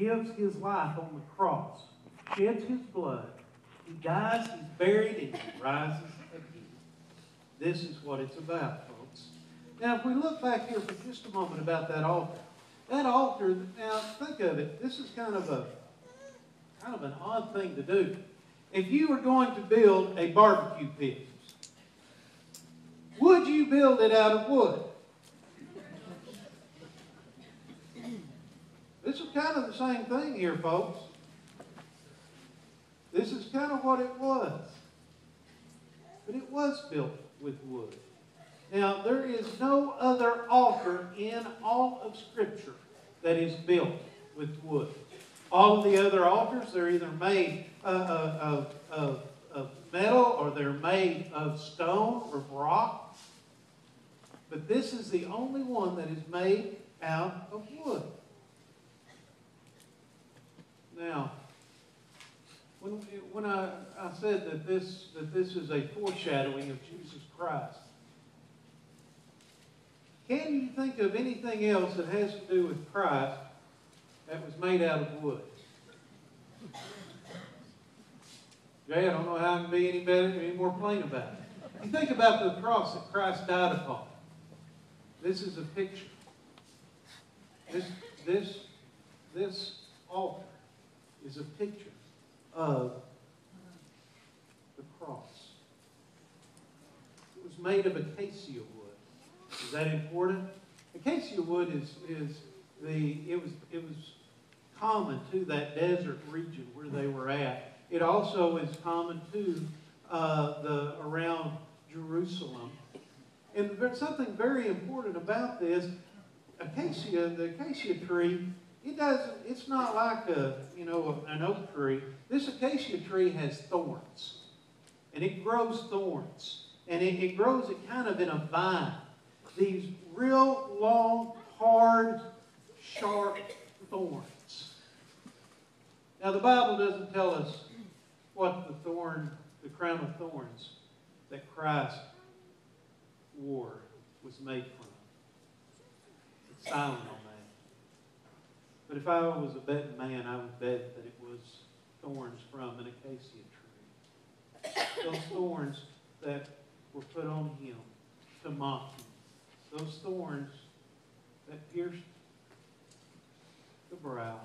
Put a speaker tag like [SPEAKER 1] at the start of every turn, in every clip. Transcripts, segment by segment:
[SPEAKER 1] gives his life on the cross, sheds his blood, he dies, he's buried, and he rises again. This is what it's about, folks. Now, if we look back here for just a moment about that altar, that altar, now think of it, this is kind of a kind of an odd thing to do. If you were going to build a barbecue pit, would you build it out of wood? This is kind of the same thing here, folks. This is kind of what it was. But it was built with wood. Now, there is no other altar in all of Scripture that is built with wood. All of the other altars, they're either made uh, uh of, of, of metal or they're made of stone or rock. But this is the only one that is made out of wood. Now, when, when I, I said that this, that this is a foreshadowing of Jesus Christ, can you think of anything else that has to do with Christ that was made out of wood? Jay, I don't know how I can be any better, any more plain about it. You think about the cross that Christ died upon. This is a picture. This, this, this altar is a picture of the cross. It was made of acacia wood. Is that important? Acacia wood is, is the, it was, it was common to that desert region where they were at. It also is common to uh, the around Jerusalem. And there's something very important about this. Acacia, the acacia tree, it doesn't, it's not like a, you know, an oak tree. This acacia tree has thorns. And it grows thorns. And it, it grows it kind of in a vine. These real long, hard, sharp thorns. Now the Bible doesn't tell us what the thorn, the crown of thorns that Christ wore was made from. It's silent on but if I was a betting man, I would bet that it was thorns from an acacia tree. Those thorns that were put on him to mock him. Those thorns that pierced the brow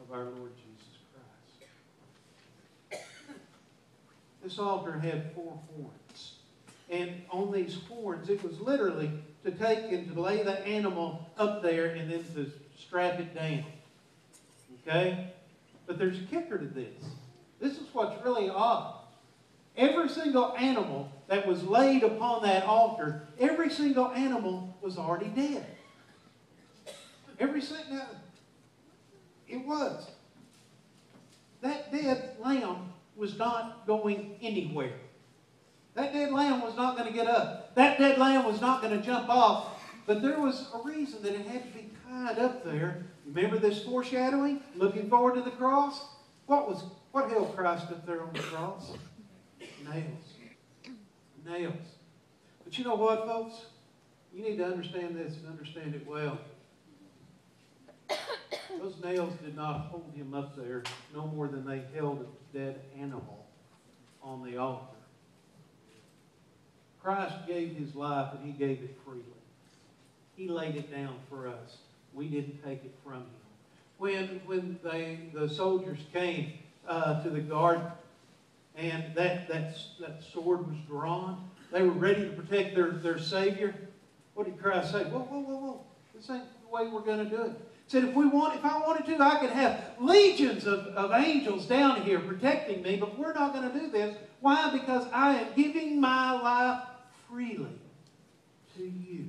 [SPEAKER 1] of our Lord Jesus Christ. This altar had four horns. And on these horns, it was literally to take and to lay the animal up there and then to strap it down. Okay? But there's a kicker to this. This is what's really odd. Every single animal that was laid upon that altar, every single animal was already dead. Every single, it was. That dead lamb was not going anywhere. That dead lamb was not going to get up. That dead lamb was not going to jump off. But there was a reason that it had to be tied up there. Remember this foreshadowing? Looking forward to the cross? What was what held Christ up there on the cross? Nails. Nails. But you know what, folks? You need to understand this and understand it well. Those nails did not hold him up there no more than they held a dead animal on the altar. Christ gave his life and he gave it freely. He laid it down for us. We didn't take it from him. When, when they, the soldiers came uh, to the garden and that, that, that sword was drawn, they were ready to protect their, their Savior. What did Christ say? Whoa, whoa, whoa, whoa. This ain't the way we're going to do it. He said, if we want, if I wanted to, I could have legions of, of angels down here protecting me, but we're not going to do this. Why? Because I am giving my life freely to you.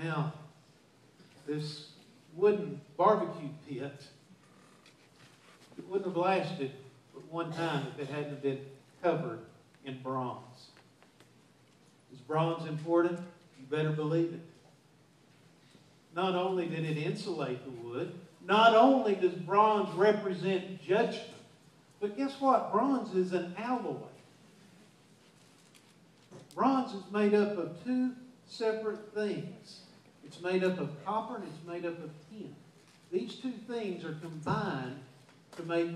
[SPEAKER 1] Now, this wooden barbecue pit, it wouldn't have lasted but one time if it hadn't been covered in bronze. Is bronze important? You better believe it. Not only did it insulate the wood, not only does bronze represent judgment, but guess what? Bronze is an alloy. Bronze is made up of two separate things. It's made up of copper and it's made up of tin. These two things are combined to make